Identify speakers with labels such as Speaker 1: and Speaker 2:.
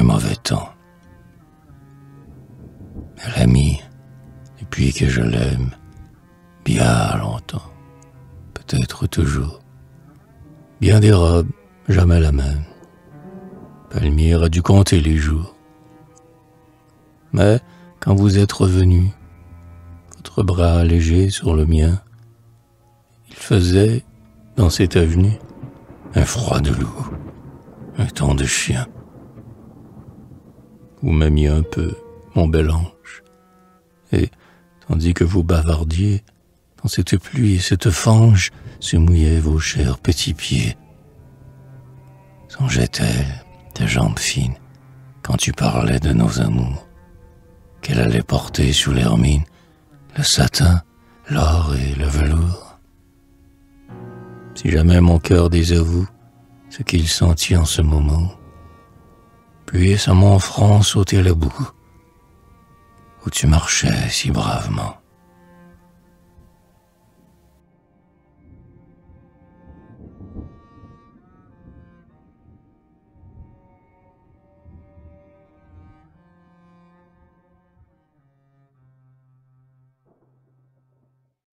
Speaker 1: un mauvais a mis, depuis que je l'aime, bien longtemps, peut-être toujours. Bien des robes, jamais la même. Palmyre a dû compter les jours. Mais quand vous êtes revenu, votre bras léger sur le mien, il faisait, dans cette avenue, un froid de loup, un temps de chien. Vous m'aimiez un peu, mon bel ange, et, tandis que vous bavardiez, dans cette pluie et cette fange se mouillaient vos chers petits pieds. Songeait-elle, tes jambes fines, quand tu parlais de nos amours, qu'elle allait porter sous l'hermine le satin, l'or et le velours? Si jamais mon cœur désavoue ce qu'il sentit en ce moment, puisse à mon front sauter le bout, où tu marchais si bravement.